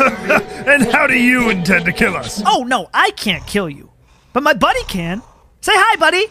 and how do you intend to kill us? Oh, no, I can't kill you. But my buddy can. Say hi, buddy.